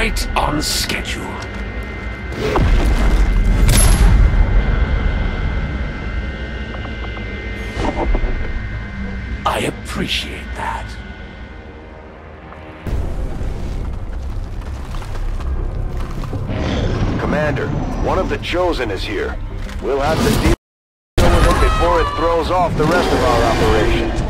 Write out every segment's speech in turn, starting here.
right on schedule. I appreciate that. Commander, one of the Chosen is here. We'll have to deal with it before it throws off the rest of our operation.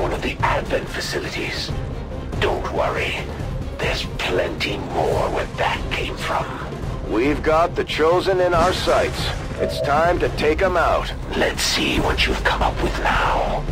one of the Advent facilities. Don't worry. There's plenty more where that came from. We've got the Chosen in our sights. It's time to take them out. Let's see what you've come up with now.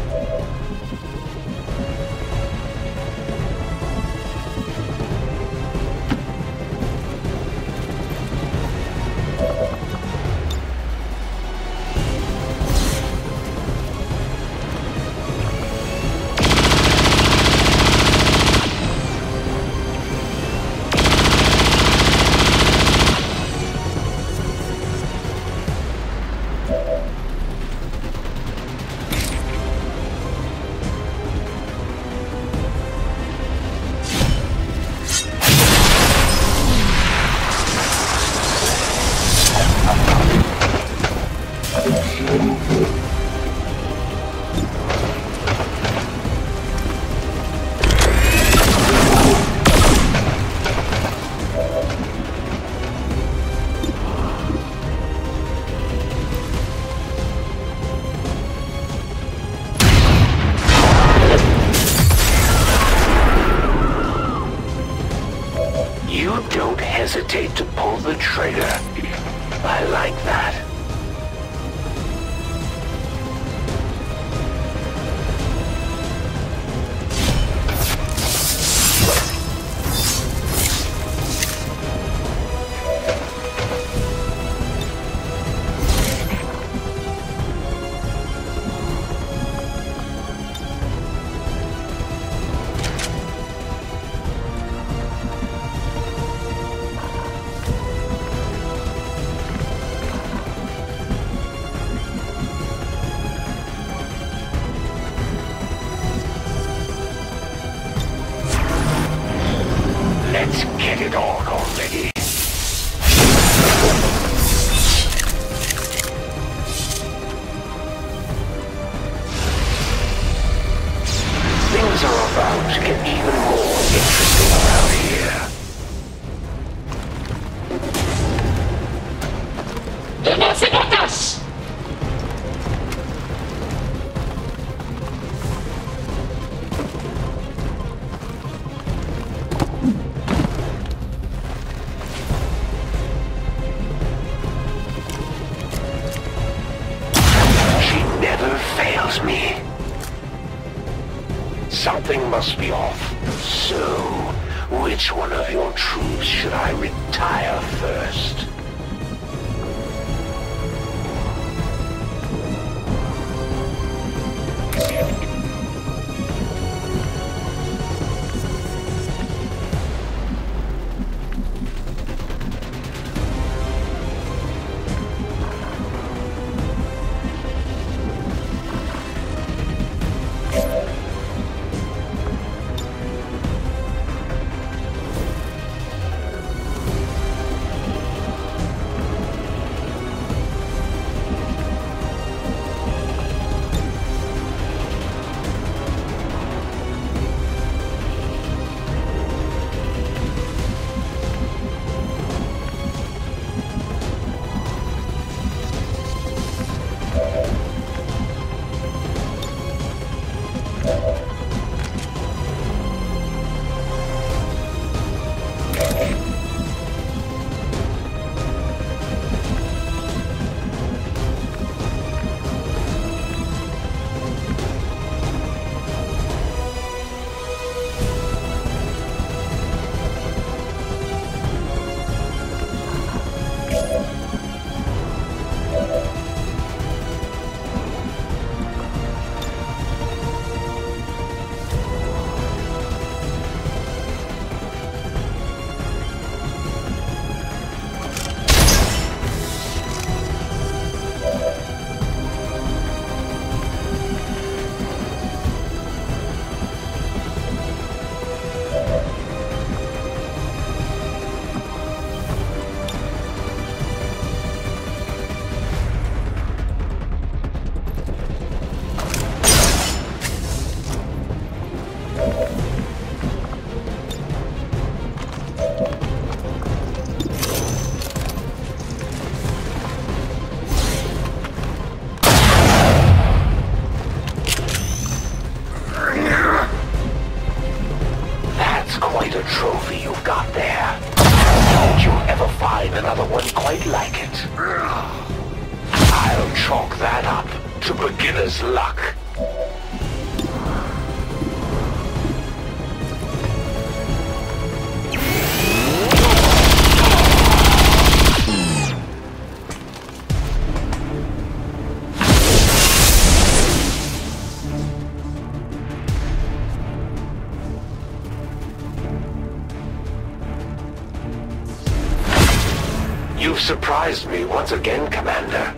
You've surprised me once again, Commander.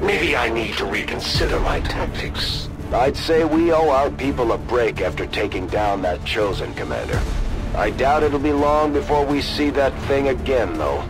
Maybe I need to reconsider my tactics. I'd say we owe our people a break after taking down that Chosen, Commander. I doubt it'll be long before we see that thing again, though.